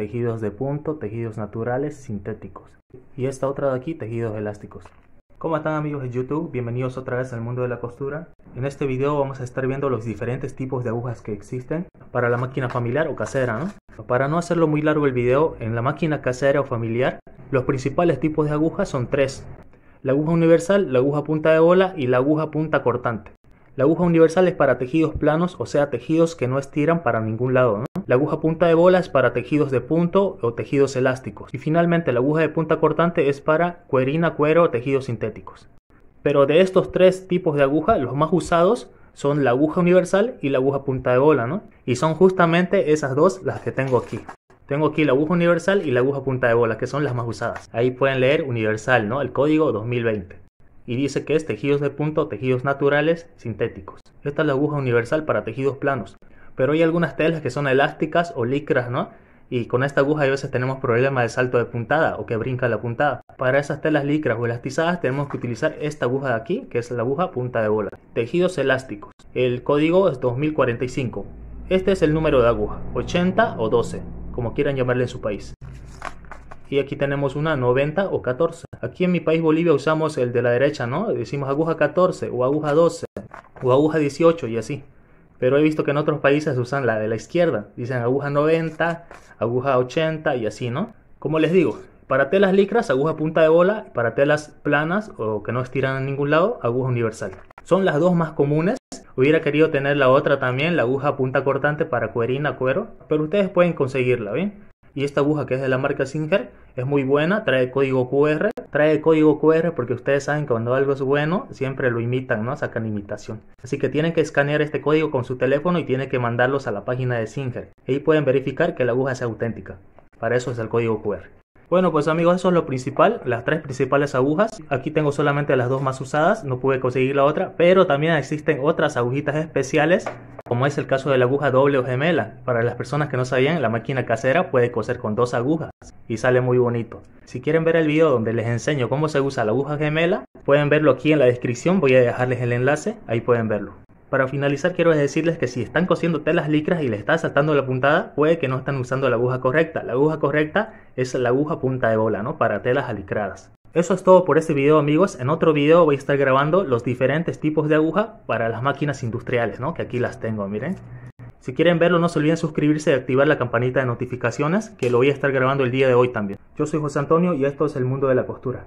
tejidos de punto, tejidos naturales, sintéticos. Y esta otra de aquí, tejidos elásticos. ¿Cómo están amigos de YouTube? Bienvenidos otra vez al mundo de la costura. En este video vamos a estar viendo los diferentes tipos de agujas que existen para la máquina familiar o casera, ¿no? Para no hacerlo muy largo el video, en la máquina casera o familiar, los principales tipos de agujas son tres. La aguja universal, la aguja punta de bola y la aguja punta cortante. La aguja universal es para tejidos planos, o sea, tejidos que no estiran para ningún lado. La aguja punta de bola es para tejidos de punto o tejidos elásticos. Y finalmente la aguja de punta cortante es para cuerina, cuero o tejidos sintéticos. Pero de estos tres tipos de aguja, los más usados son la aguja universal y la aguja punta de bola, ¿no? Y son justamente esas dos las que tengo aquí. Tengo aquí la aguja universal y la aguja punta de bola, que son las más usadas. Ahí pueden leer universal, ¿no? El código 2020. Y dice que es tejidos de punto, tejidos naturales, sintéticos. Esta es la aguja universal para tejidos planos pero hay algunas telas que son elásticas o licras, ¿no? Y con esta aguja a veces tenemos problemas de salto de puntada o que brinca la puntada. Para esas telas licras o elastizadas tenemos que utilizar esta aguja de aquí, que es la aguja punta de bola. Tejidos elásticos. El código es 2045. Este es el número de aguja, 80 o 12, como quieran llamarle en su país. Y aquí tenemos una 90 o 14. Aquí en mi país Bolivia usamos el de la derecha, ¿no? Decimos aguja 14 o aguja 12 o aguja 18 y así. Pero he visto que en otros países usan la de la izquierda. Dicen aguja 90, aguja 80 y así, ¿no? Como les digo, para telas licras, aguja punta de bola. Para telas planas o que no estiran a ningún lado, aguja universal. Son las dos más comunes. Hubiera querido tener la otra también, la aguja punta cortante para cuerina, cuero. Pero ustedes pueden conseguirla, ¿bien? Y esta aguja que es de la marca Singer es muy buena, trae código QR, trae código QR porque ustedes saben que cuando algo es bueno siempre lo imitan, ¿no? Sacan imitación. Así que tienen que escanear este código con su teléfono y tienen que mandarlos a la página de Singer. Ahí pueden verificar que la aguja es auténtica. Para eso es el código QR. Bueno, pues amigos, eso es lo principal, las tres principales agujas. Aquí tengo solamente las dos más usadas, no pude conseguir la otra, pero también existen otras agujitas especiales, como es el caso de la aguja doble o gemela. Para las personas que no sabían, la máquina casera puede coser con dos agujas y sale muy bonito. Si quieren ver el video donde les enseño cómo se usa la aguja gemela, pueden verlo aquí en la descripción, voy a dejarles el enlace, ahí pueden verlo. Para finalizar quiero decirles que si están cosiendo telas licras y le está saltando la puntada, puede que no están usando la aguja correcta. La aguja correcta es la aguja punta de bola, ¿no? Para telas alicradas. Eso es todo por este video amigos. En otro video voy a estar grabando los diferentes tipos de aguja para las máquinas industriales, ¿no? Que aquí las tengo, miren. Si quieren verlo no se olviden suscribirse y activar la campanita de notificaciones que lo voy a estar grabando el día de hoy también. Yo soy José Antonio y esto es el mundo de la costura.